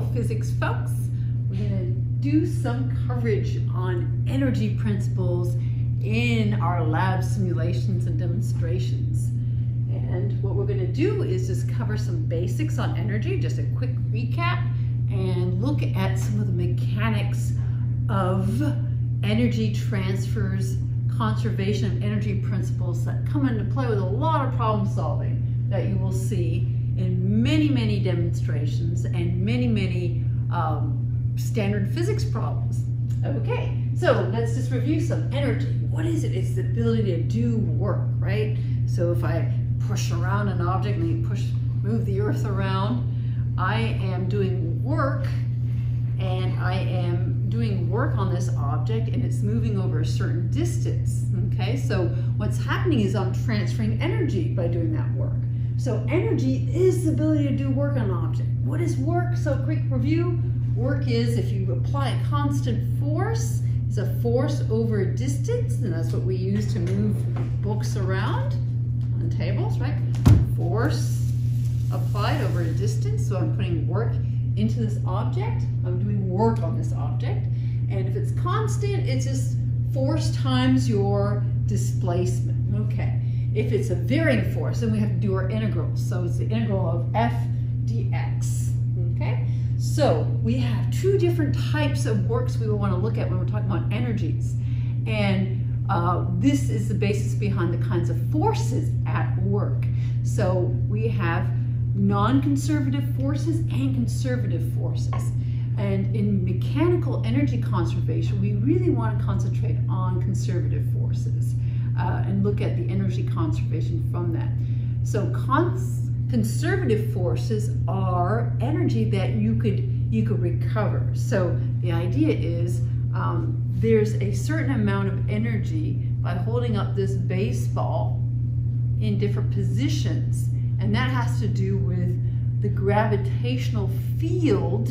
Physics folks. We're going to do some coverage on energy principles in our lab simulations and demonstrations. And what we're going to do is just cover some basics on energy, just a quick recap, and look at some of the mechanics of energy transfers, conservation of energy principles that come into play with a lot of problem solving that you will see in many, many demonstrations and many, many um, standard physics problems. Okay, so let's just review some energy. What is it? It's the ability to do work, right? So if I push around an object and you push, move the earth around, I am doing work and I am doing work on this object and it's moving over a certain distance, okay? So what's happening is I'm transferring energy by doing that work. So energy is the ability to do work on an object. What is work? So quick review. Work is if you apply a constant force, it's a force over a distance, and that's what we use to move books around on tables, right? Force applied over a distance, so I'm putting work into this object. I'm doing work on this object. And if it's constant, it's just force times your displacement. Okay. If it's a varying force, then we have to do our integrals. So it's the integral of f dx, okay? So we have two different types of works we will want to look at when we're talking about energies. And uh, this is the basis behind the kinds of forces at work. So we have non-conservative forces and conservative forces. And in mechanical energy conservation, we really want to concentrate on conservative forces uh, and look at the energy conservation from that. So cons conservative forces are energy that you could you could recover. So the idea is um, there's a certain amount of energy by holding up this baseball in different positions, and that has to do with the gravitational field,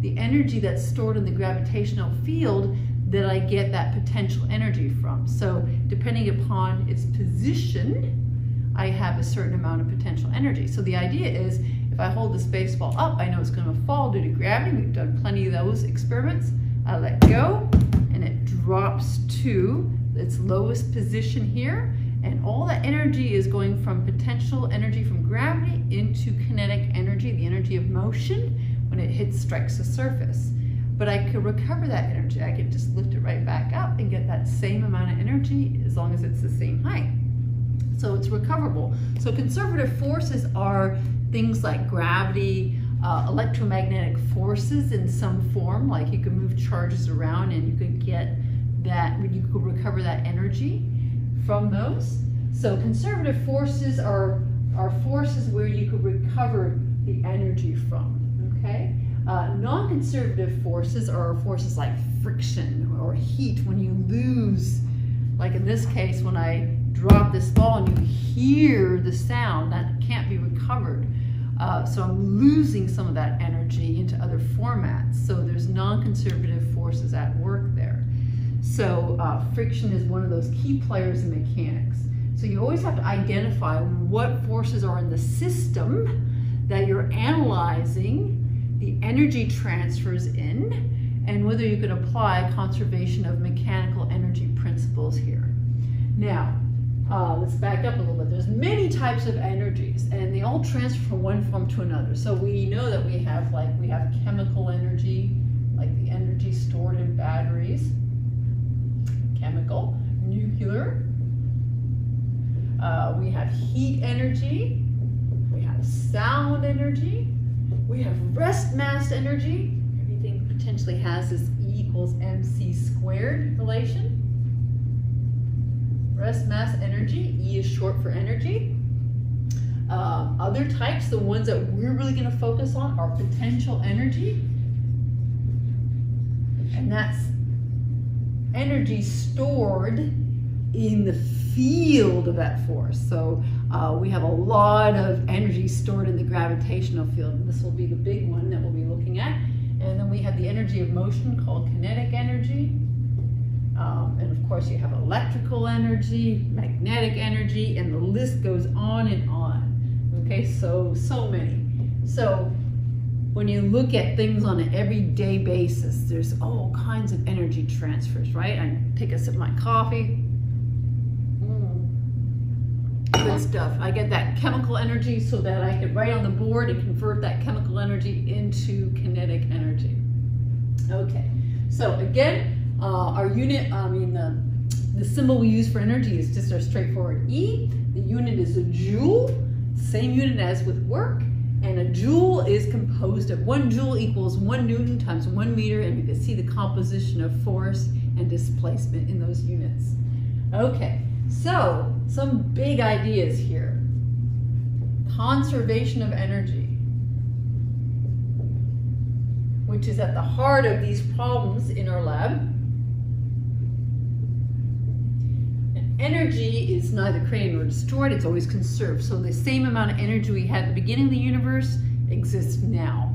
the energy that's stored in the gravitational field that I get that potential energy from. So depending upon its position, I have a certain amount of potential energy. So the idea is if I hold this baseball up, I know it's going to fall due to gravity. We've done plenty of those experiments. I let go and it drops to its lowest position here. And all that energy is going from potential energy from gravity into kinetic energy, the energy of motion, when it hits, strikes the surface but I could recover that energy. I could just lift it right back up and get that same amount of energy as long as it's the same height. So it's recoverable. So conservative forces are things like gravity, uh, electromagnetic forces in some form, like you can move charges around and you could get that, you could recover that energy from those. So conservative forces are, are forces where you could recover the energy from, okay? Uh, non-conservative forces are forces like friction or heat when you lose, like in this case, when I drop this ball and you hear the sound, that can't be recovered. Uh, so I'm losing some of that energy into other formats. So there's non-conservative forces at work there. So uh, friction is one of those key players in mechanics. So you always have to identify what forces are in the system that you're analyzing the energy transfers in and whether you can apply conservation of mechanical energy principles here. Now, uh, let's back up a little bit. There's many types of energies and they all transfer from one form to another. So we know that we have like, we have chemical energy, like the energy stored in batteries, chemical, nuclear. Uh, we have heat energy, we have sound energy, we have rest mass energy. Everything potentially has this E equals mc squared relation. Rest mass energy, E is short for energy. Uh, other types, the ones that we're really going to focus on are potential energy. And that's energy stored in the field of that force. So uh, we have a lot of energy stored in the gravitational field. And this will be the big one that we'll be looking at. And then we have the energy of motion called kinetic energy. Um, and of course you have electrical energy, magnetic energy, and the list goes on and on. Okay, so, so many. So when you look at things on an everyday basis, there's all kinds of energy transfers, right? I take a sip of my coffee. Good stuff. I get that chemical energy so that I can write on the board and convert that chemical energy into kinetic energy. Okay, so again, uh, our unit, I mean, the, the symbol we use for energy is just our straightforward E. The unit is a joule, same unit as with work. And a joule is composed of one joule equals one newton times one meter, and you can see the composition of force and displacement in those units. Okay, so some big ideas here. Conservation of energy, which is at the heart of these problems in our lab. energy is neither created nor destroyed, it's always conserved. So the same amount of energy we had at the beginning of the universe exists now,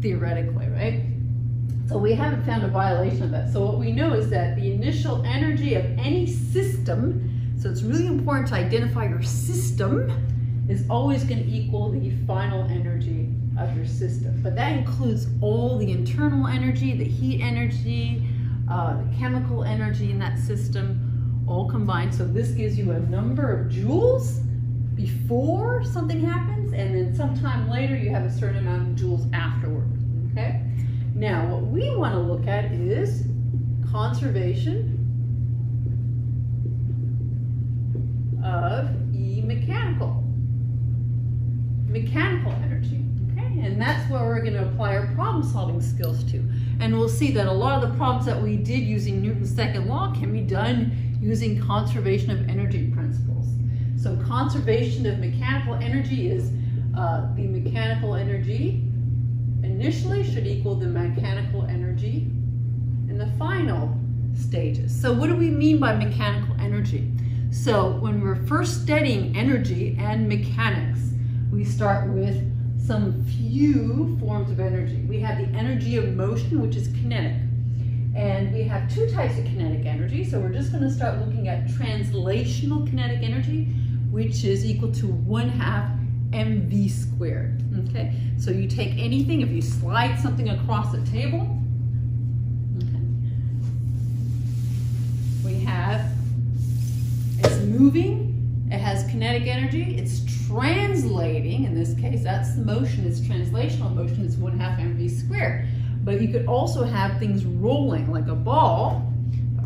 theoretically, right? So we haven't found a violation of that. So what we know is that the initial energy of any system, so it's really important to identify your system, is always going to equal the final energy of your system. But that includes all the internal energy, the heat energy, uh, the chemical energy in that system, all combined. So this gives you a number of joules before something happens, and then sometime later you have a certain amount of joules afterward, okay? Now, what we want to look at is conservation of E mechanical, mechanical energy, okay? And that's where we're going to apply our problem solving skills to. And we'll see that a lot of the problems that we did using Newton's second law can be done using conservation of energy principles. So conservation of mechanical energy is uh, the mechanical energy initially should equal the mechanical energy in the final stages. So what do we mean by mechanical energy? So when we're first studying energy and mechanics, we start with some few forms of energy. We have the energy of motion, which is kinetic. And we have two types of kinetic energy. So we're just going to start looking at translational kinetic energy, which is equal to 1 half mv squared. Okay, so you take anything, if you slide something across a table, okay, we have, it's moving, it has kinetic energy, it's translating, in this case, that's the motion, it's translational motion, it's 1 half mv squared. But you could also have things rolling, like a ball,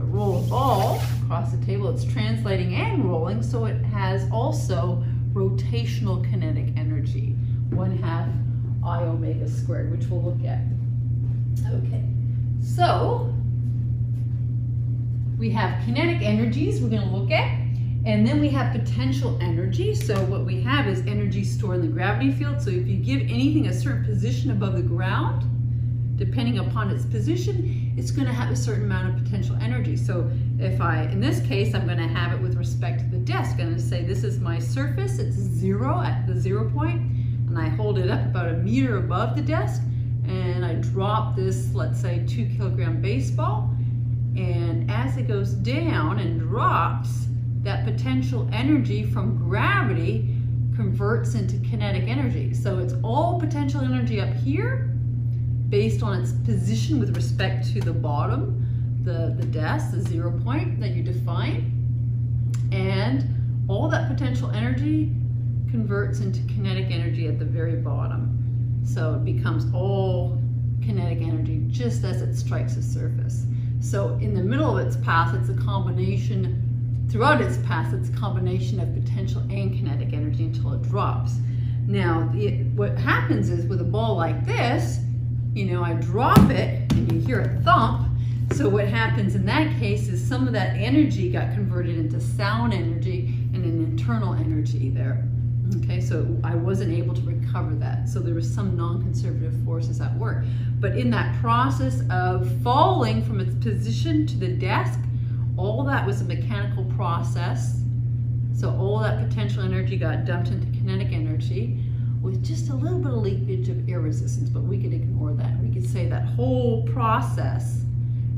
a roll a ball across the table. It's translating and rolling, so it has also rotational kinetic energy, one half I omega squared, which we'll look at. Okay, so we have kinetic energies we're going to look at, and then we have potential energy. So what we have is energy stored in the gravity field. So if you give anything a certain position above the ground, depending upon its position, it's going to have a certain amount of potential energy. So if I, in this case, I'm going to have it with respect to the desk. I'm to say this is my surface, it's zero at the zero point, and I hold it up about a meter above the desk, and I drop this, let's say, two kilogram baseball, and as it goes down and drops, that potential energy from gravity converts into kinetic energy. So it's all potential energy up here, based on its position with respect to the bottom, the, the desk, the zero point that you define. And all that potential energy converts into kinetic energy at the very bottom. So it becomes all kinetic energy just as it strikes the surface. So in the middle of its path, it's a combination, throughout its path, it's a combination of potential and kinetic energy until it drops. Now, the, what happens is with a ball like this, you know, I drop it and you hear a thump. So what happens in that case is some of that energy got converted into sound energy and an internal energy there. Okay, so I wasn't able to recover that. So there was some non-conservative forces at work. But in that process of falling from its position to the desk, all that was a mechanical process. So all that potential energy got dumped into kinetic energy with just a little bit of leakage of air resistance, but we could ignore that. We could say that whole process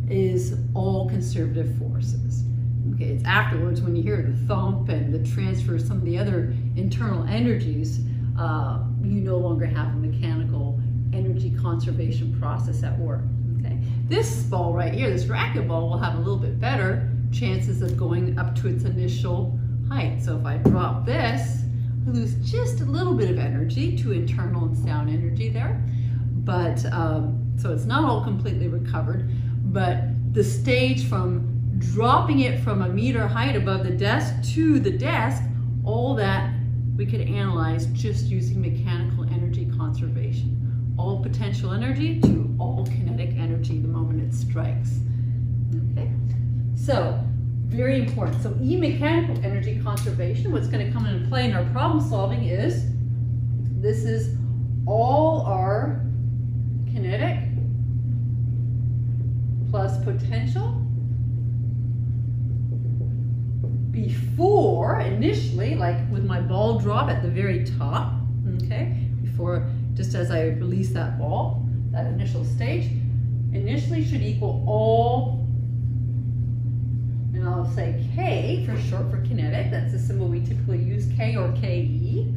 is all conservative forces. Okay, it's afterwards when you hear the thump and the transfer of some of the other internal energies, uh, you no longer have a mechanical energy conservation process at work. Okay, this ball right here, this racquetball, will have a little bit better chances of going up to its initial height. So if I drop this, I lose just a little bit of energy to internal and sound energy there. But, um, so it's not all completely recovered, but the stage from dropping it from a meter height above the desk to the desk, all that we could analyze just using mechanical energy conservation. All potential energy to all kinetic energy the moment it strikes. Okay, so very important. So E mechanical energy conservation, what's going to come into play in our problem solving is this is all our kinetic plus potential before, initially, like with my ball drop at the very top, okay, before, just as I release that ball, that initial stage, initially should equal all, and I'll say K for short for kinetic, that's the symbol we typically use, K or KE,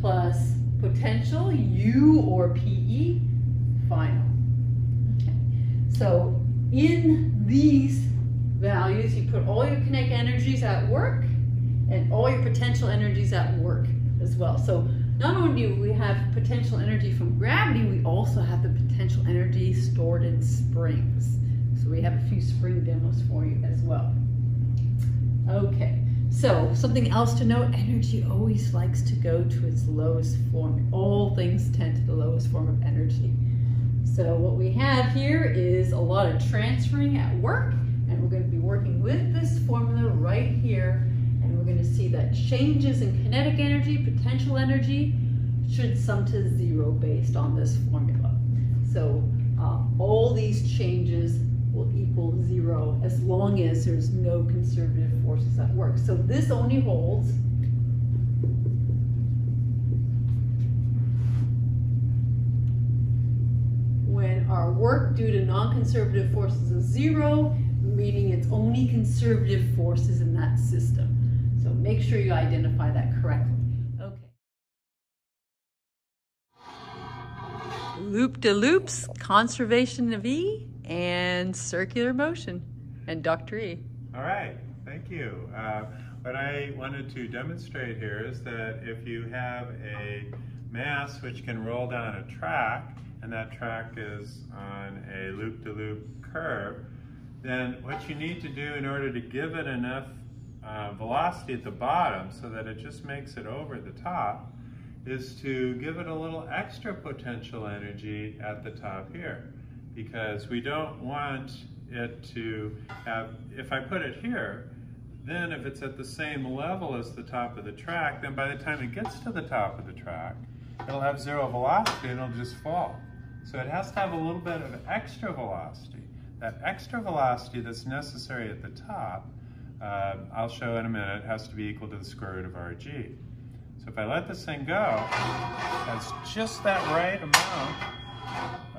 plus potential, U or PE, final. Okay. So in these values, you put all your kinetic energies at work and all your potential energies at work as well. So not only do we have potential energy from gravity, we also have the potential energy stored in springs. So we have a few spring demos for you as well. Okay, so something else to note, energy always likes to go to its lowest form. All things tend to the lowest form of energy. So what we have here is a lot of transferring at work and we're going to be working with this formula right here. And we're going to see that changes in kinetic energy, potential energy, should sum to zero based on this formula. So uh, all these changes will equal zero as long as there's no conservative forces at work. So this only holds when our work due to non-conservative forces is zero meaning it's only conservative forces in that system. So make sure you identify that correctly. Okay. Loop-de-loops, conservation of E, and circular motion. And Dr. E. All right, thank you. Uh, what I wanted to demonstrate here is that if you have a mass which can roll down a track, and that track is on a loop-de-loop -loop curve, then what you need to do in order to give it enough uh, velocity at the bottom so that it just makes it over the top is to give it a little extra potential energy at the top here because we don't want it to have, if I put it here, then if it's at the same level as the top of the track, then by the time it gets to the top of the track, it'll have zero velocity and it'll just fall. So it has to have a little bit of extra velocity that extra velocity that's necessary at the top, uh, I'll show in a minute, has to be equal to the square root of rg. So if I let this thing go, that's just that right amount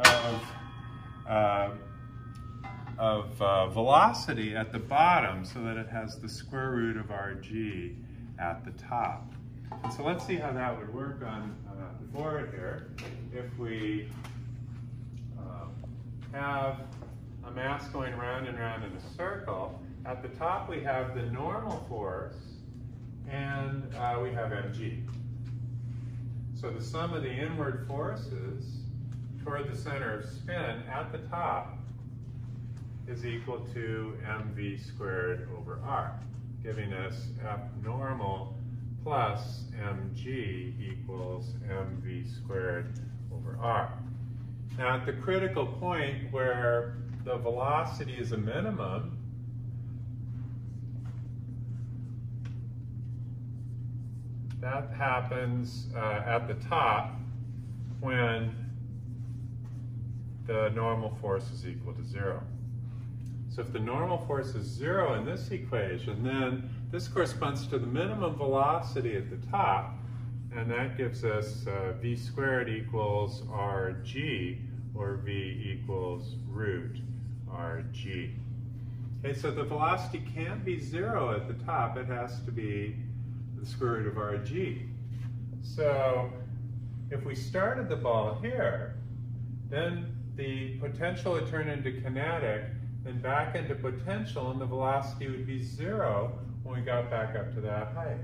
of, uh, of uh, velocity at the bottom so that it has the square root of rg at the top. And so let's see how that would work on uh, the board here. If we um, have a mass going round and round in a circle. At the top we have the normal force and uh, we have mg. So the sum of the inward forces toward the center of spin at the top is equal to mv squared over r, giving us F normal plus mg equals mv squared over r. Now at the critical point where the velocity is a minimum, that happens uh, at the top when the normal force is equal to zero. So if the normal force is zero in this equation, then this corresponds to the minimum velocity at the top, and that gives us uh, v squared equals rg, or v equals root rg. Okay, so the velocity can't be zero at the top. It has to be the square root of rg. So if we started the ball here, then the potential would turn into kinetic, then back into potential, and the velocity would be zero when we got back up to that height.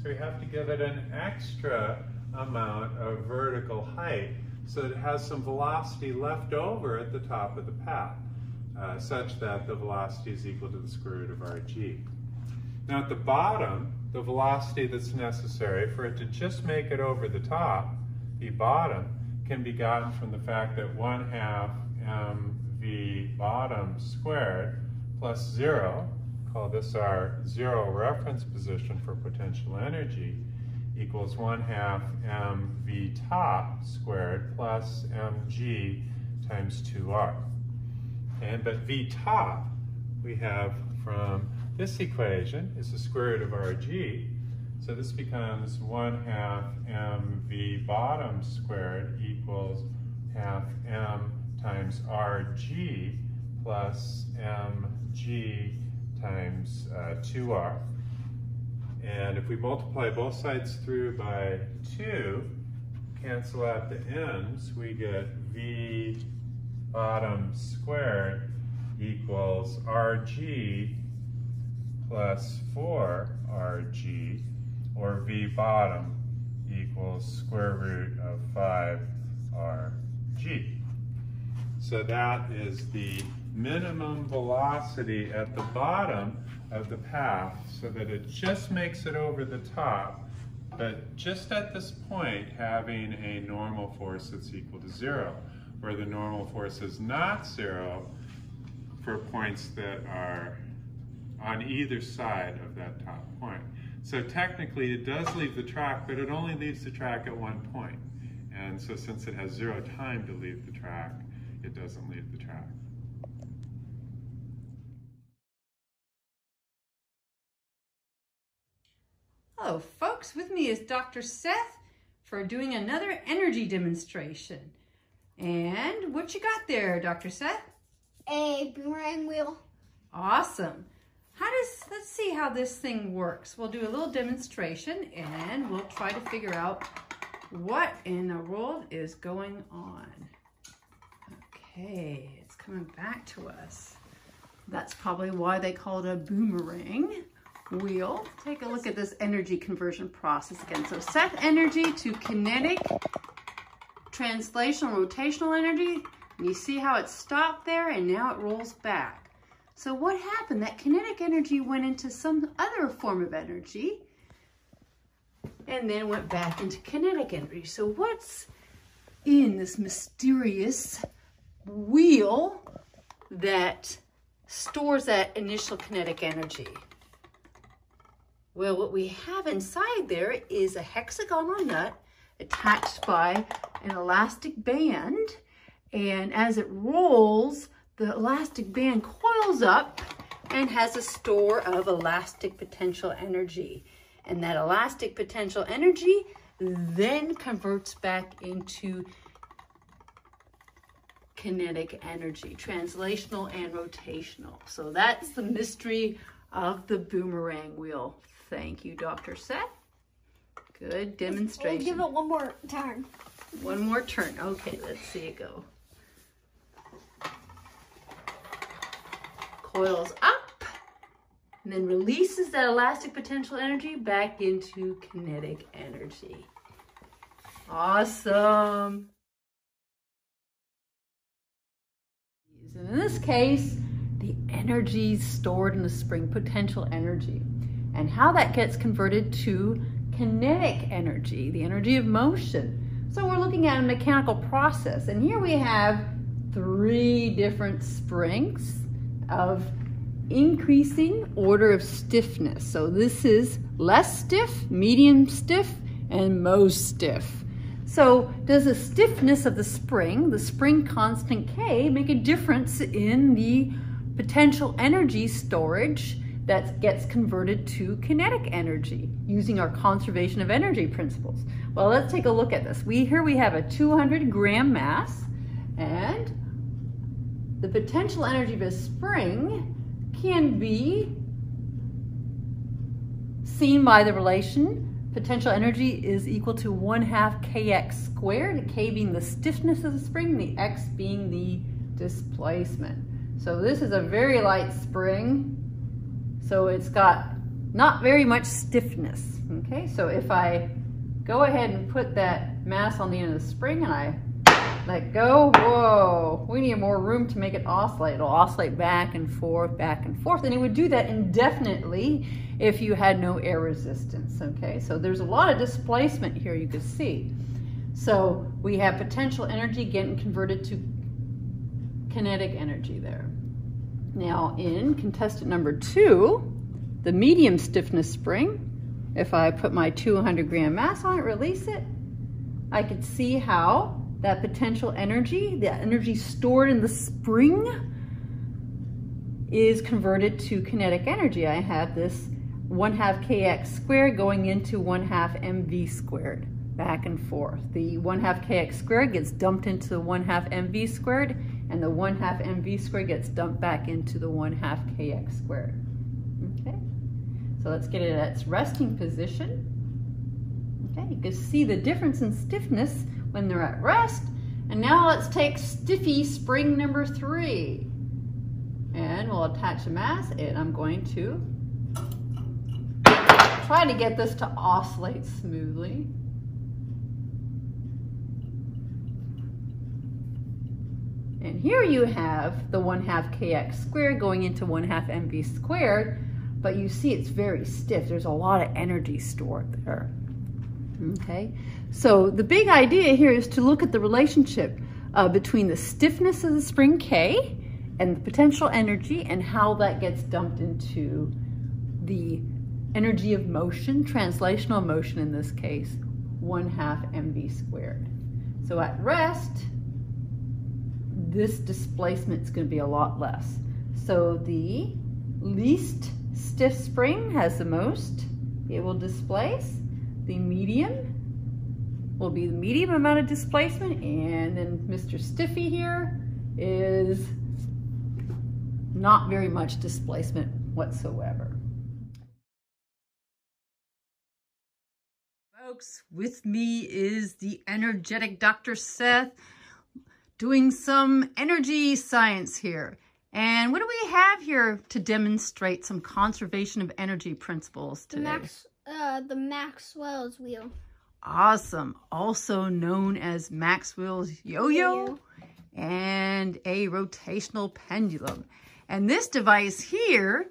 So we have to give it an extra amount of vertical height so that it has some velocity left over at the top of the path, uh, such that the velocity is equal to the square root of rg. Now at the bottom, the velocity that's necessary for it to just make it over the top, the bottom, can be gotten from the fact that 1 half mv bottom squared plus 0, call this our zero reference position for potential energy, equals 1 half mv top squared plus mg times 2r. And but v top we have from this equation is the square root of rg, so this becomes 1 half mv bottom squared equals half m times rg plus mg times uh, 2r. And if we multiply both sides through by 2, cancel out the m's, we get v bottom squared equals rg plus 4rg, or v bottom equals square root of 5rg. So that is the minimum velocity at the bottom of the path so that it just makes it over the top, but just at this point having a normal force that's equal to zero, where the normal force is not zero for points that are on either side of that top point. So technically it does leave the track, but it only leaves the track at one point. And so since it has zero time to leave the track, it doesn't leave the track. Hello folks, with me is Dr. Seth for doing another energy demonstration. And what you got there, Dr. Seth? A boomerang wheel. Awesome. How does, let's see how this thing works. We'll do a little demonstration and we'll try to figure out what in the world is going on. Okay, it's coming back to us. That's probably why they call it a boomerang wheel. Take a look at this energy conversion process again. So set energy to kinetic, translational, rotational energy. You see how it stopped there and now it rolls back. So what happened? That kinetic energy went into some other form of energy and then went back into kinetic energy. So what's in this mysterious wheel that stores that initial kinetic energy? Well, what we have inside there is a hexagonal nut attached by an elastic band. And as it rolls, the elastic band coils up and has a store of elastic potential energy. And that elastic potential energy then converts back into kinetic energy, translational and rotational. So that's the mystery of the boomerang wheel. Thank you, Dr. Seth. Good demonstration. We'll give it one more turn. One more turn. Okay, let's see it go. Coils up and then releases that elastic potential energy back into kinetic energy. Awesome. And in this case, the energy stored in the spring, potential energy, and how that gets converted to kinetic energy, the energy of motion. So we're looking at a mechanical process, and here we have three different springs of increasing order of stiffness. So this is less stiff, medium stiff, and most stiff. So does the stiffness of the spring, the spring constant K, make a difference in the potential energy storage that gets converted to kinetic energy using our conservation of energy principles? Well, let's take a look at this. We Here we have a 200 gram mass and the potential energy of a spring can be seen by the relation potential energy is equal to 1 half kx squared, k being the stiffness of the spring, the x being the displacement. So this is a very light spring, so it's got not very much stiffness. Okay, so if I go ahead and put that mass on the end of the spring and I let go, whoa, we need more room to make it oscillate. It'll oscillate back and forth, back and forth, and it would do that indefinitely if you had no air resistance, okay? So there's a lot of displacement here you can see. So we have potential energy getting converted to kinetic energy there. Now in contestant number two, the medium stiffness spring, if I put my 200 gram mass on it, release it, I could see how that potential energy, the energy stored in the spring, is converted to kinetic energy. I have this 1 half kx squared going into 1 half mv squared, back and forth. The 1 half kx squared gets dumped into the 1 half mv squared, and the 1 half mv squared gets dumped back into the 1 half kx squared. Okay, so let's get it at its resting position. Can see the difference in stiffness when they're at rest. And now let's take stiffy spring number three. And we'll attach a mass and I'm going to try to get this to oscillate smoothly. And here you have the 1 half kx squared going into 1 half mv squared, but you see it's very stiff. There's a lot of energy stored there. Okay, so the big idea here is to look at the relationship uh, between the stiffness of the spring K and the potential energy and how that gets dumped into the energy of motion, translational motion in this case, 1 half mv squared. So at rest, this displacement is going to be a lot less. So the least stiff spring has the most it will displace. The medium will be the medium amount of displacement and then Mr. Stiffy here is not very much displacement whatsoever. Folks, with me is the energetic Dr. Seth doing some energy science here. And what do we have here to demonstrate some conservation of energy principles today? The, Max, uh, the Maxwell's wheel. Awesome. Also known as Maxwell's yo-yo and a rotational pendulum. And this device here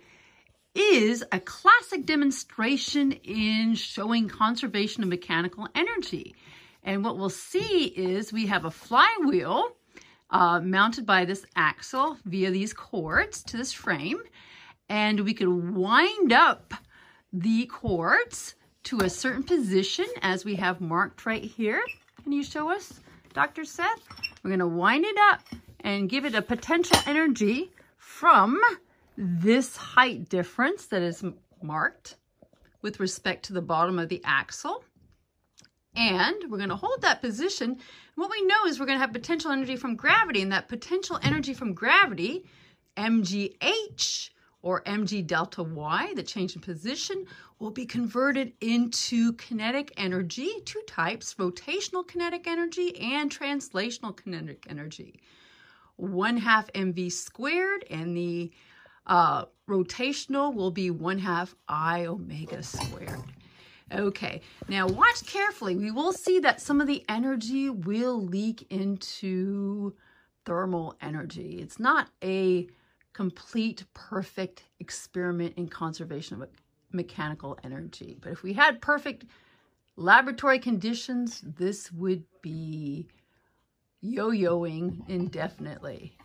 is a classic demonstration in showing conservation of mechanical energy. And what we'll see is we have a flywheel uh, mounted by this axle via these cords to this frame. And we can wind up the cords to a certain position as we have marked right here. Can you show us, Dr. Seth? We're going to wind it up and give it a potential energy from this height difference that is marked with respect to the bottom of the axle. And we're going to hold that position. what we know is we're going to have potential energy from gravity. And that potential energy from gravity, mgh, or mg delta y, the change in position, will be converted into kinetic energy, two types, rotational kinetic energy and translational kinetic energy. One half mv squared and the uh, rotational will be one half i omega squared. Okay, now watch carefully. We will see that some of the energy will leak into thermal energy. It's not a complete, perfect experiment in conservation of mechanical energy. But if we had perfect laboratory conditions, this would be yo-yoing indefinitely.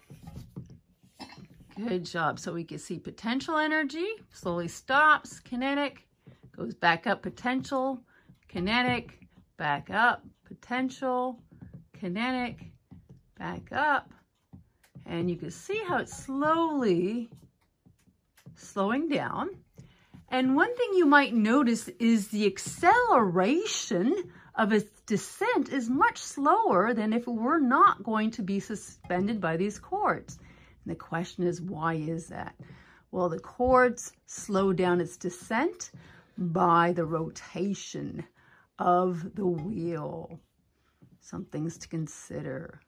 Good job. So we can see potential energy, slowly stops, kinetic, goes back up, potential, kinetic, back up, potential, kinetic, back up. And you can see how it's slowly slowing down. And one thing you might notice is the acceleration of its descent is much slower than if it were not going to be suspended by these cords. And the question is, why is that? Well, the cords slow down its descent, by the rotation of the wheel. Some things to consider.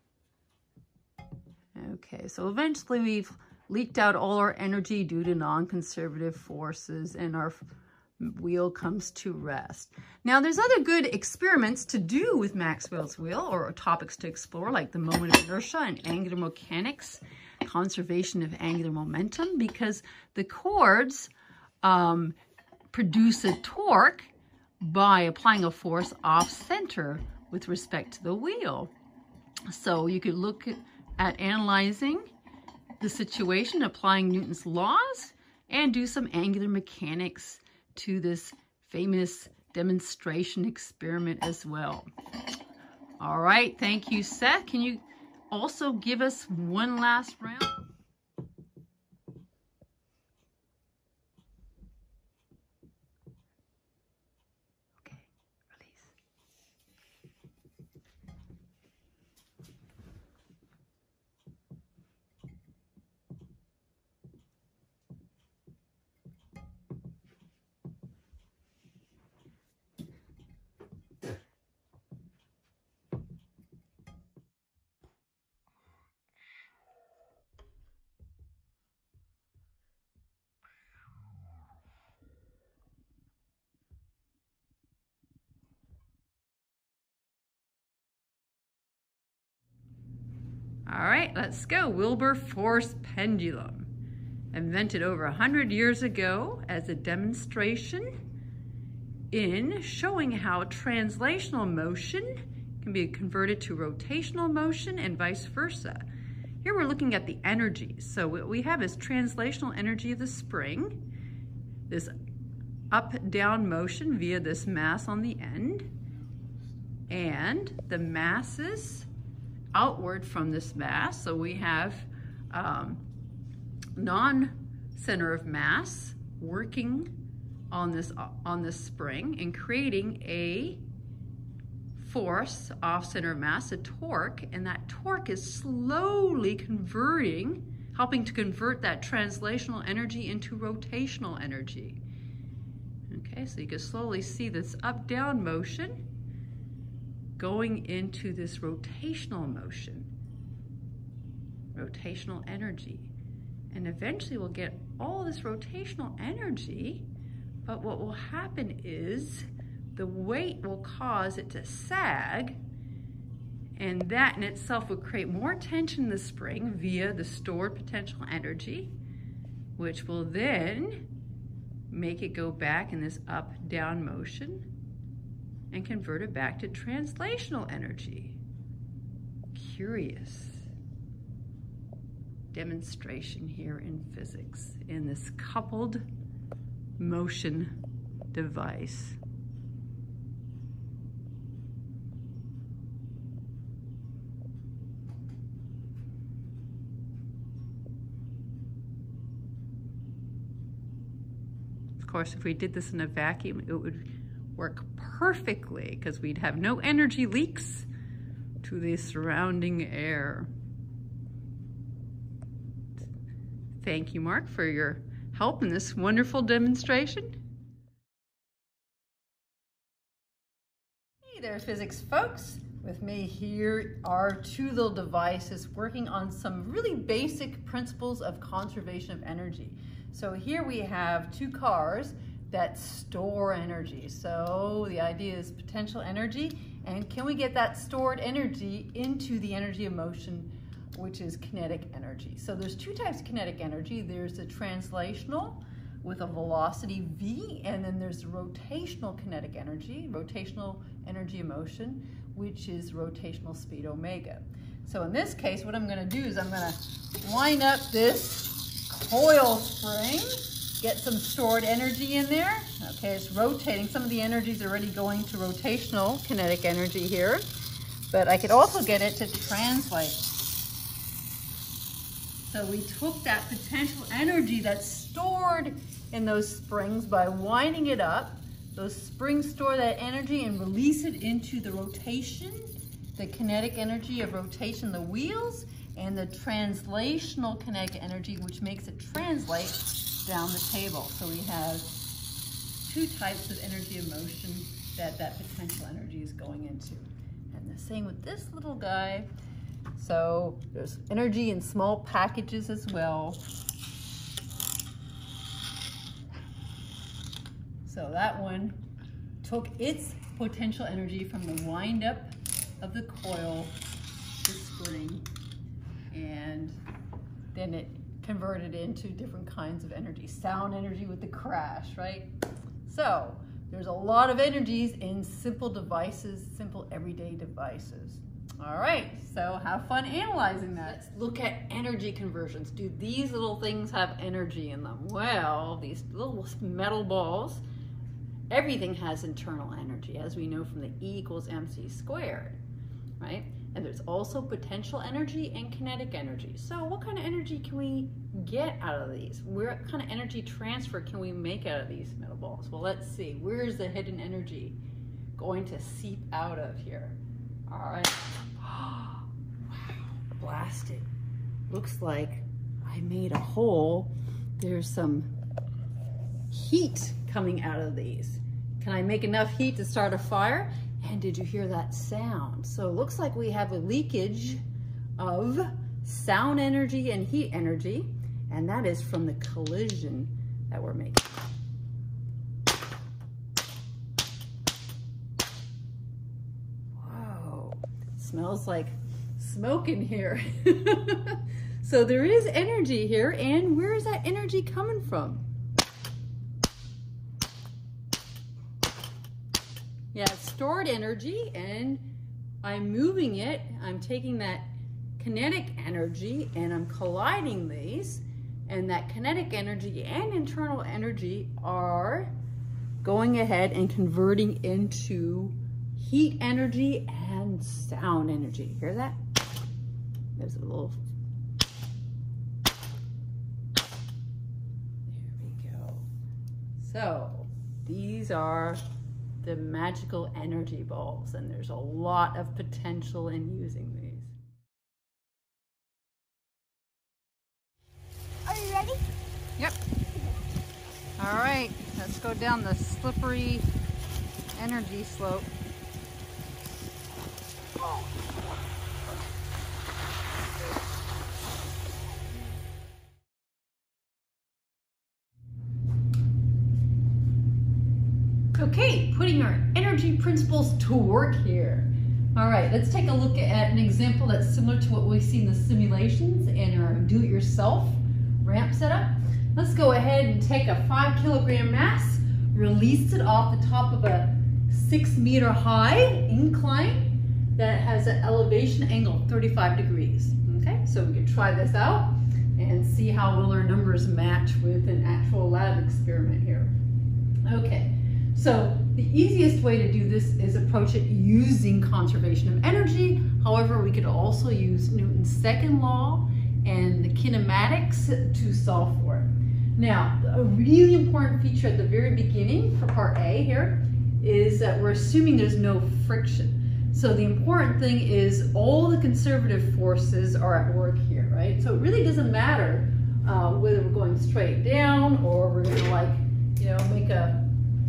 Okay, so eventually we've leaked out all our energy due to non-conservative forces and our wheel comes to rest. Now there's other good experiments to do with Maxwell's wheel or topics to explore like the moment of inertia and angular mechanics, conservation of angular momentum because the cords um, produce a torque by applying a force off center with respect to the wheel. So you could look at analyzing the situation, applying Newton's laws, and do some angular mechanics to this famous demonstration experiment as well. All right, thank you, Seth. Can you also give us one last round? All right, let's go. Wilberforce pendulum. Invented over 100 years ago as a demonstration in showing how translational motion can be converted to rotational motion and vice versa. Here we're looking at the energy. So what we have is translational energy of the spring, this up-down motion via this mass on the end, and the masses outward from this mass. So we have um, non-center of mass working on this, on this spring and creating a force off center of mass, a torque, and that torque is slowly converting, helping to convert that translational energy into rotational energy. Okay, so you can slowly see this up-down motion going into this rotational motion, rotational energy. And eventually we'll get all this rotational energy, but what will happen is the weight will cause it to sag, and that in itself will create more tension in the spring via the stored potential energy, which will then make it go back in this up-down motion and convert it back to translational energy. Curious demonstration here in physics in this coupled motion device. Of course, if we did this in a vacuum, it would work perfectly because we'd have no energy leaks to the surrounding air. Thank you, Mark, for your help in this wonderful demonstration. Hey there, physics folks. With me here are two little devices working on some really basic principles of conservation of energy. So here we have two cars that store energy. So the idea is potential energy, and can we get that stored energy into the energy of motion, which is kinetic energy. So there's two types of kinetic energy. There's the translational with a velocity v, and then there's the rotational kinetic energy, rotational energy of motion, which is rotational speed omega. So in this case, what I'm gonna do is I'm gonna line up this coil spring get some stored energy in there. Okay, it's rotating. Some of the energy is already going to rotational kinetic energy here, but I could also get it to translate. So we took that potential energy that's stored in those springs by winding it up. Those springs store that energy and release it into the rotation, the kinetic energy of rotation, the wheels, and the translational kinetic energy, which makes it translate down the table. So we have two types of energy emotion that that potential energy is going into. And the same with this little guy. So there's energy in small packages as well. So that one took its potential energy from the wind up of the coil, the spring, and then it converted into different kinds of energy. Sound energy with the crash, right? So there's a lot of energies in simple devices, simple everyday devices. All right, so have fun analyzing that. Let's look at energy conversions. Do these little things have energy in them? Well, these little metal balls, everything has internal energy, as we know from the E equals mc squared, right? And there's also potential energy and kinetic energy. So what kind of energy can we get out of these? What kind of energy transfer can we make out of these metal balls? Well, let's see. Where's the hidden energy going to seep out of here? All right. wow, blasted. Looks like I made a hole. There's some heat coming out of these. Can I make enough heat to start a fire? And did you hear that sound? So it looks like we have a leakage of sound energy and heat energy, and that is from the collision that we're making. Whoa, smells like smoke in here. so there is energy here, and where is that energy coming from? Yeah, stored energy and I'm moving it. I'm taking that kinetic energy and I'm colliding these and that kinetic energy and internal energy are going ahead and converting into heat energy and sound energy. Hear that? There's a little... There we go. So, these are the magical energy balls and there's a lot of potential in using these. Are you ready? Yep. All right, let's go down the slippery energy slope. Oh. Putting our energy principles to work here. All right, let's take a look at an example that's similar to what we see in the simulations and our do-it-yourself ramp setup. Let's go ahead and take a five kilogram mass, release it off the top of a six meter high incline that has an elevation angle of 35 degrees. Okay, so we can try this out and see how well our numbers match with an actual lab experiment here. Okay, so the easiest way to do this is approach it using conservation of energy. However, we could also use Newton's second law and the kinematics to solve for it. Now, a really important feature at the very beginning for part A here is that we're assuming there's no friction. So the important thing is all the conservative forces are at work here, right? So it really doesn't matter uh, whether we're going straight down or we're gonna like, you know, make a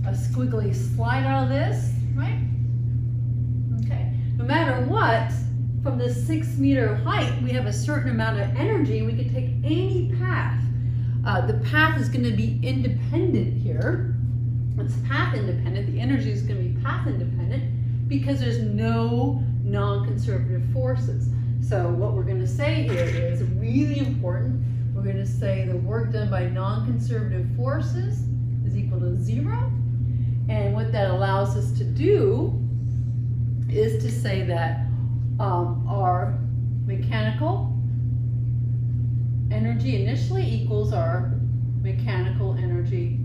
a squiggly slide out of this, right? Okay, no matter what, from this six meter height, we have a certain amount of energy and we can take any path. Uh, the path is gonna be independent here. It's path independent, the energy is gonna be path independent because there's no non-conservative forces. So what we're gonna say here is really important. We're gonna say the work done by non-conservative forces is equal to zero and what that allows us to do is to say that um, our mechanical energy initially equals our mechanical energy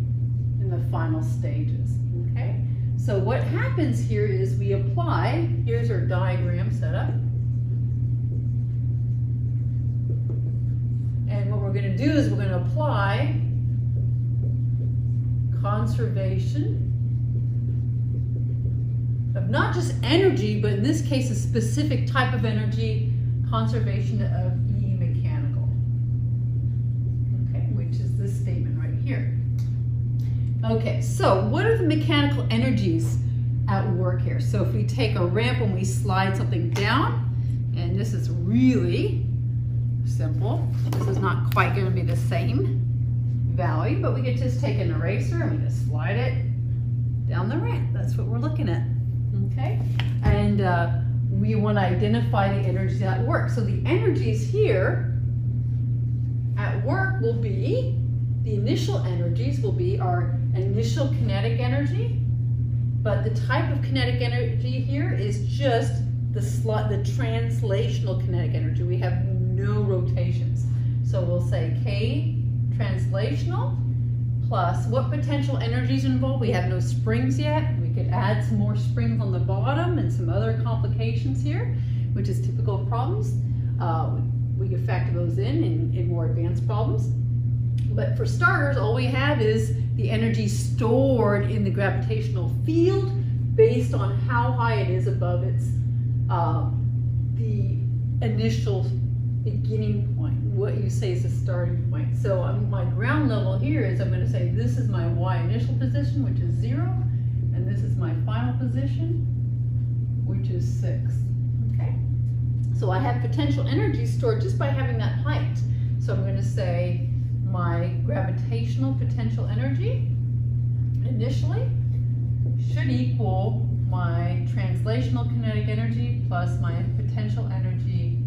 in the final stages, okay? So what happens here is we apply, here's our diagram setup. And what we're gonna do is we're gonna apply conservation of not just energy, but in this case, a specific type of energy, conservation of E mechanical. Okay, which is this statement right here. Okay, so what are the mechanical energies at work here? So if we take a ramp and we slide something down, and this is really simple. This is not quite going to be the same value, but we could just take an eraser and we just slide it down the ramp. That's what we're looking at, okay? And uh, we want to identify the energies at work. So the energies here at work will be, the initial energies will be our initial kinetic energy, but the type of kinetic energy here is just the, the translational kinetic energy. We have no rotations. So we'll say K translational plus what potential energies involved? We have no springs yet. We could add some more springs on the bottom and some other complications here, which is typical of problems. Uh, we could factor those in, in in more advanced problems. But for starters, all we have is the energy stored in the gravitational field based on how high it is above its uh, the initial beginning point, what you say is the starting point. So um, my ground level here is I'm going to say this is my y initial position, which is 0, and this is my final position, which is 6. Okay? So I have potential energy stored just by having that height. So I'm going to say my gravitational potential energy initially should equal my translational kinetic energy plus my potential energy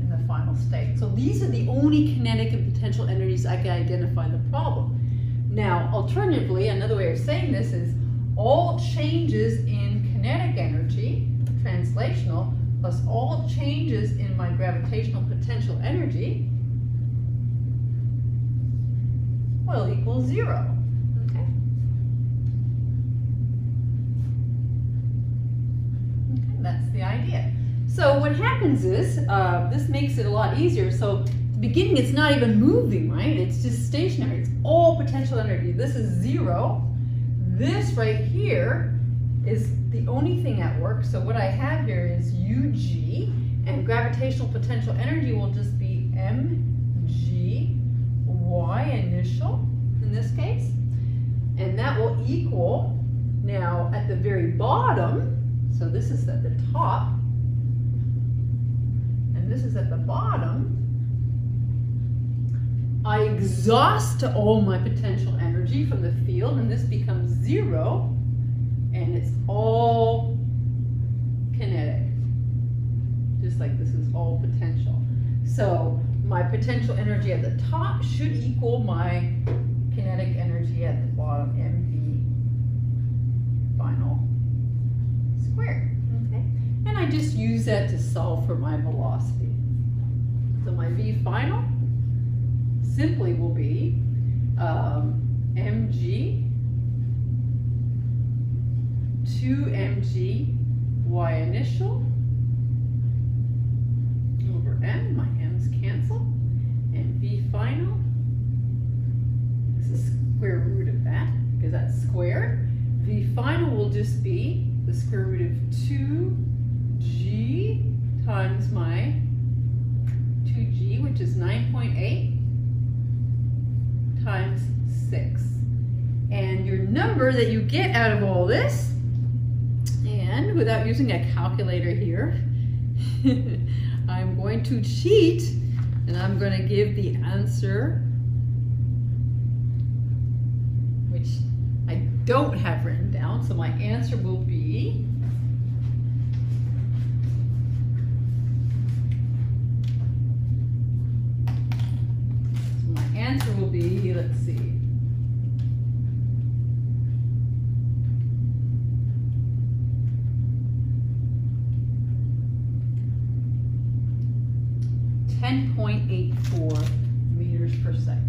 in the final state. So these are the only kinetic and potential energies I can identify in the problem. Now, alternatively, another way of saying this is all changes in kinetic energy, translational, plus all changes in my gravitational potential energy will equal zero. Okay. Okay, that's the idea. So what happens is, uh, this makes it a lot easier. So the beginning, it's not even moving, right? It's just stationary. It's all potential energy. This is zero. This right here is the only thing at work. So what I have here is UG, and gravitational potential energy will just be mg y initial in this case. And that will equal, now at the very bottom, so this is at the top, and this is at the bottom, I exhaust all my potential energy from the field, and this becomes zero, and it's all kinetic, just like this is all potential. So my potential energy at the top should equal my kinetic energy at the bottom, mv final squared. Okay? And I just use that to solve for my velocity. So my v final simply will be um, mg 2mg y initial over m, my m's cancel, and v final, is square root of that, because that's squared. v final will just be the square root of 2g times my 2g, which is 9.8, times 6. And your number that you get out of all this, and without using a calculator here, I'm going to cheat and I'm going to give the answer, which I don't have written down. So my answer will be so my answer will be, let's see. Ten point eight four meters per second.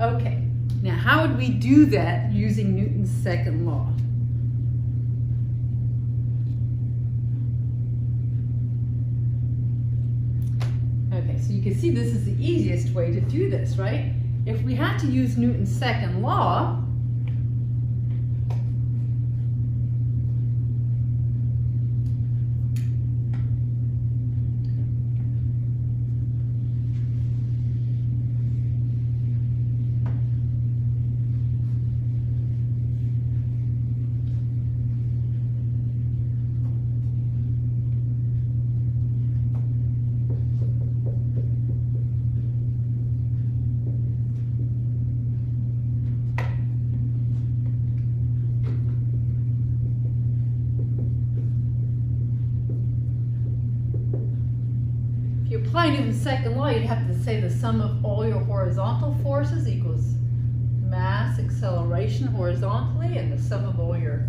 Okay, now how would we do that using Newton's second law? Okay, so you can see this is the easiest way to do this, right? If we had to use Newton's second law, apply Newton's second law, you'd have to say the sum of all your horizontal forces equals mass acceleration horizontally, and the sum of all your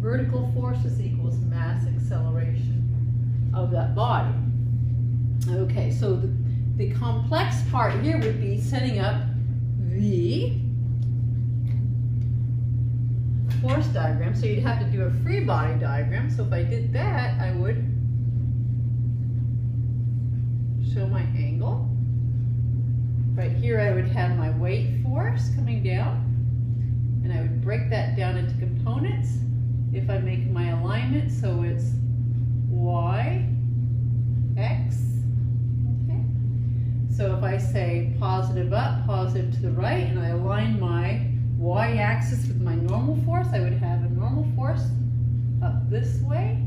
vertical forces equals mass acceleration of that body. Okay, so the, the complex part here would be setting up the force diagram. So you'd have to do a free body diagram. So if I did that, I would show my angle. Right here I would have my weight force coming down and I would break that down into components if I make my alignment so it's y, x, okay. So if I say positive up, positive to the right, and I align my y-axis with my normal force, I would have a normal force up this way.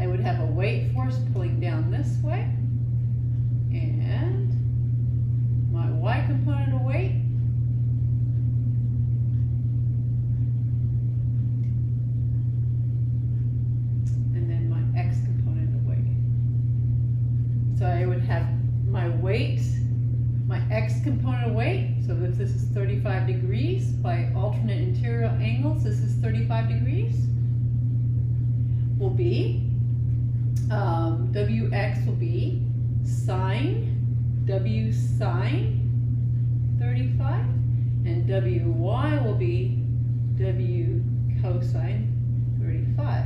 I would have a weight force pulling down this way. And y component of weight and then my x component of weight. So I would have my weight, my x component of weight, so if this is 35 degrees by alternate interior angles, this is 35 degrees, will be, um, wx will be sine, w sine 35, and wy will be w cosine 35.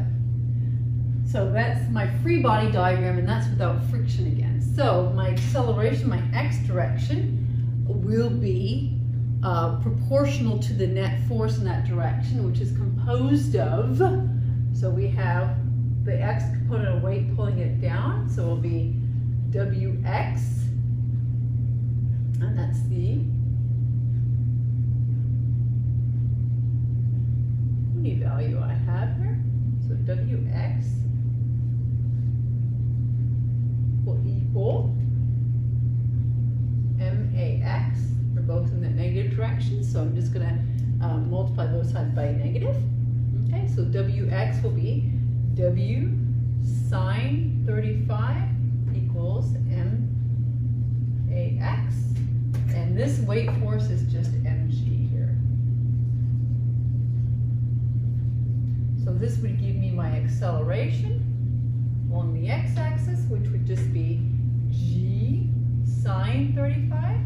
So that's my free body diagram, and that's without friction again. So my acceleration, my x direction, will be uh, proportional to the net force in that direction, which is composed of, so we have the x component of weight pulling it down, so it will be wx, and that's the value I have here. So wx will equal max. They're both in the negative direction, so I'm just going to um, multiply those sides by a negative. Okay, so wx will be w sine 35 equals max. And this weight force is just mg here. So this would give me my acceleration along the x-axis, which would just be g sine 35.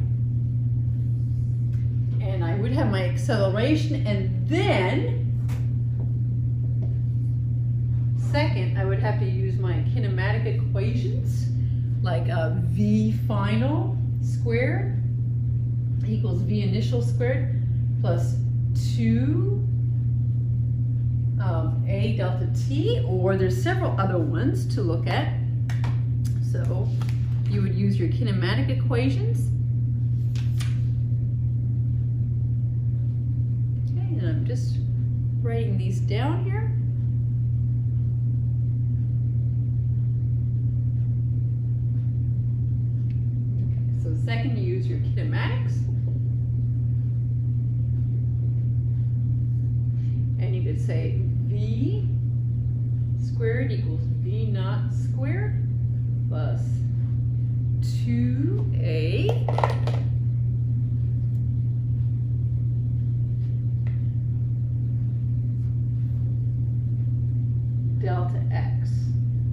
And I would have my acceleration, and then second, I would have to use my kinematic equations, like a v final squared equals v initial squared plus 2 um, a delta t, or there's several other ones to look at. So you would use your kinematic equations. Okay, and I'm just writing these down here. Okay, so second you use your kinematics. And you could say v squared equals v naught squared plus 2a delta x.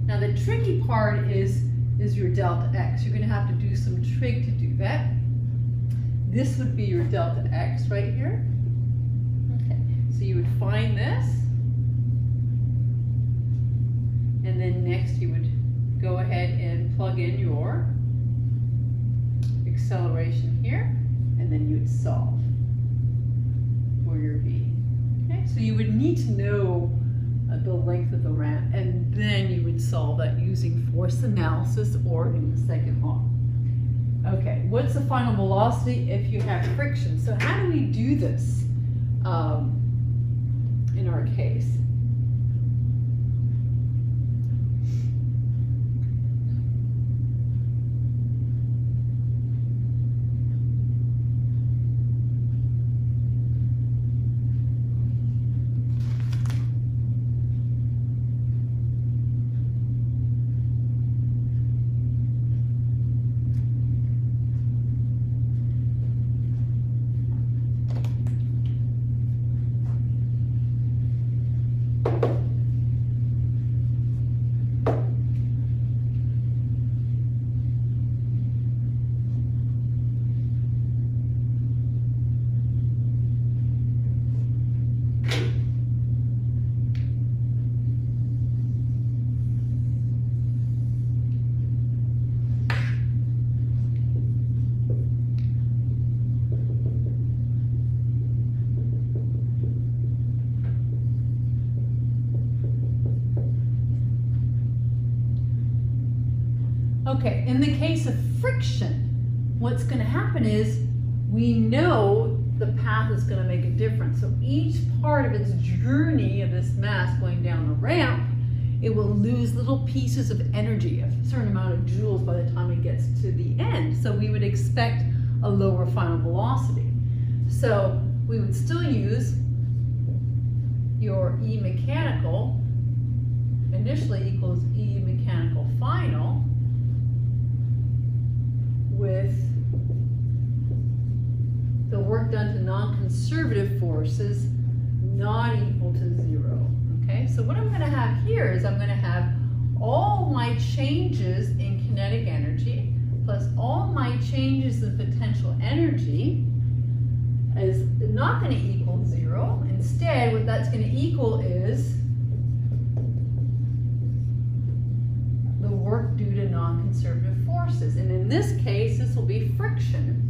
Now the tricky part is, is your delta x. You're going to have to do some trig to do that. This would be your delta x right here. So you would find this. And then next you would go ahead and plug in your acceleration here, and then you would solve for your v. Okay, so you would need to know uh, the length of the ramp, and then you would solve that using force analysis or in the second law. Okay, what's the final velocity if you have friction? So how do we do this um, in our case? Of its journey of this mass going down the ramp, it will lose little pieces of energy, a certain amount of joules by the time it gets to the end. So we would expect a lower final velocity. So we would still use your E mechanical initially equals E mechanical final with the work done to non-conservative forces not equal to zero. Okay, so what I'm going to have here is I'm going to have all my changes in kinetic energy plus all my changes in potential energy is not going to equal zero. Instead, what that's going to equal is the work due to non-conservative forces. And in this case, this will be friction,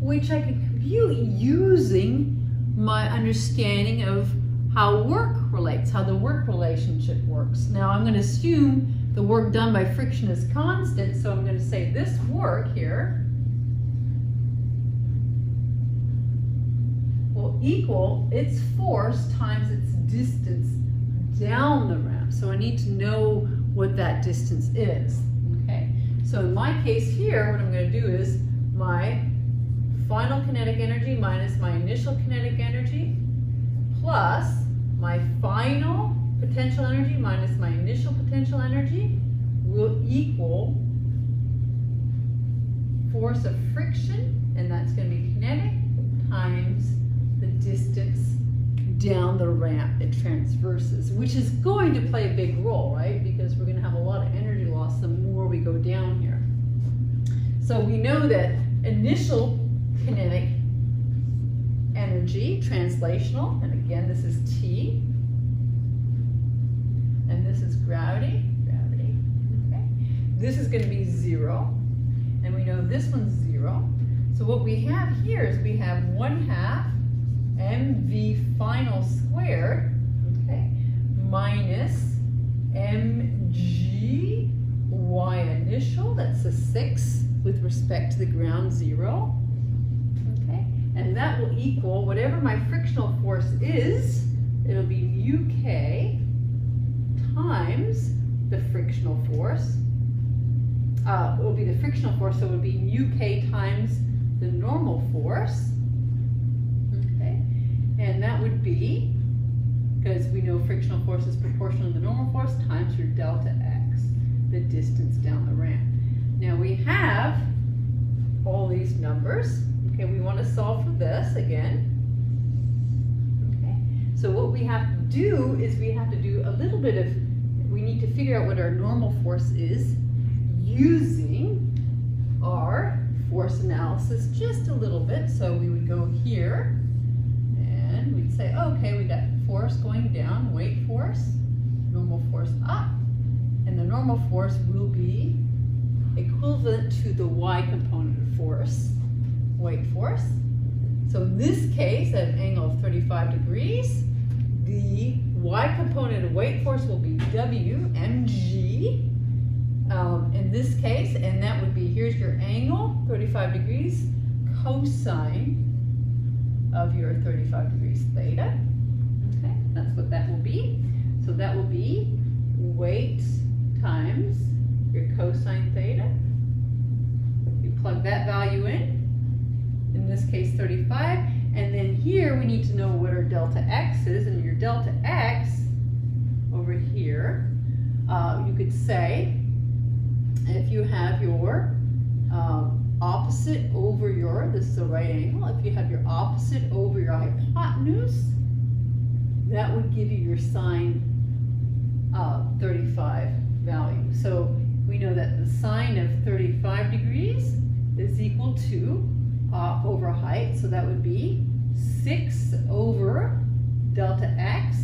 which I can compute using my understanding of how work relates, how the work relationship works. Now I'm going to assume the work done by friction is constant, so I'm going to say this work here will equal its force times its distance down the ramp. So I need to know what that distance is, okay? So in my case here, what I'm going to do is my final kinetic energy minus my initial kinetic energy plus my final potential energy minus my initial potential energy will equal force of friction, and that's going to be kinetic, times the distance down the ramp it transverses, which is going to play a big role, right? Because we're going to have a lot of energy loss the more we go down here. So we know that initial kinetic energy, translational, and again, this is T, and this is gravity, gravity, okay? This is going to be zero, and we know this one's zero. So what we have here is we have one half mv final squared, okay, minus mg y initial, that's a six with respect to the ground zero, and that will equal whatever my frictional force is, it'll be mu k times the frictional force. Uh, it will be the frictional force, so it would be mu k times the normal force. Okay, and that would be, because we know frictional force is proportional to the normal force, times your delta x, the distance down the ramp. Now we have all these numbers. Okay, we want to solve for this again. Okay, so what we have to do is we have to do a little bit of, we need to figure out what our normal force is using our force analysis just a little bit. So we would go here and we'd say, okay, we got force going down, weight force, normal force up, and the normal force will be equivalent to the y component of force, weight force. So in this case, at an angle of 35 degrees, the y component of weight force will be W, mg, um, in this case, and that would be, here's your angle, 35 degrees, cosine of your 35 degrees theta. Okay, that's what that will be. So that will be weight times your cosine theta. You plug that value in, in this case 35, and then here we need to know what our delta x is, and your delta x over here, uh, you could say, if you have your um, opposite over your, this is a right angle, if you have your opposite over your hypotenuse, that would give you your sine uh, 35 value. So we know that the sine of 35 degrees is equal to uh, over height, so that would be 6 over delta x,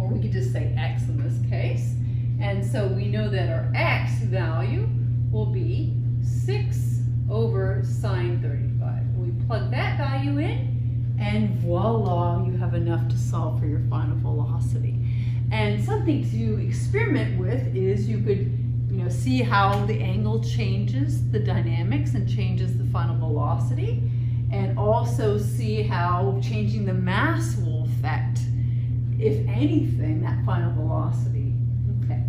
or we could just say x in this case. And so we know that our x value will be 6 over sine 35. We plug that value in, and voila, you have enough to solve for your final velocity. And something to experiment with is you could, you know, see how the angle changes the dynamics and changes the final velocity, and also see how changing the mass will affect, if anything, that final velocity. Okay,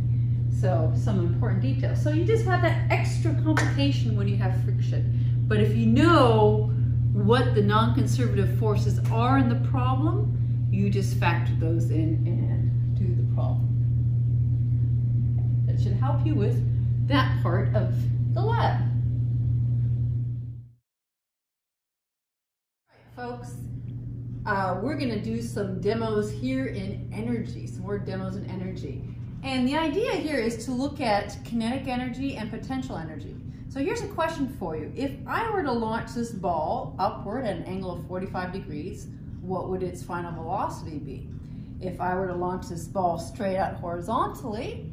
so some important details. So you just have that extra complication when you have friction. But if you know what the non-conservative forces are in the problem, you just factor those in and do the problem. Should help you with that part of the lab. Folks, uh, we're going to do some demos here in energy, some more demos in energy. And the idea here is to look at kinetic energy and potential energy. So here's a question for you. If I were to launch this ball upward at an angle of 45 degrees, what would its final velocity be? If I were to launch this ball straight out horizontally,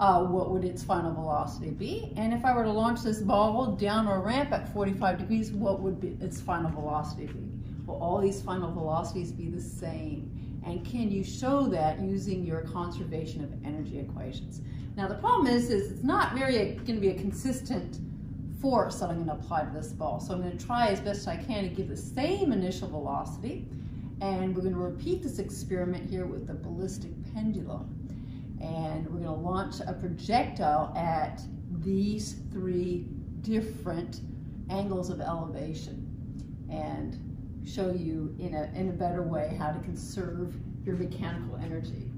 uh, what would its final velocity be? And if I were to launch this ball down a ramp at 45 degrees, what would be its final velocity be? Will all these final velocities be the same? And can you show that using your conservation of energy equations? Now the problem is, is it's not very going to be a consistent force that I'm going to apply to this ball. So I'm going to try as best I can to give the same initial velocity. And we're going to repeat this experiment here with the ballistic pendulum. And we're going to launch a projectile at these three different angles of elevation and show you in a, in a better way how to conserve your mechanical energy.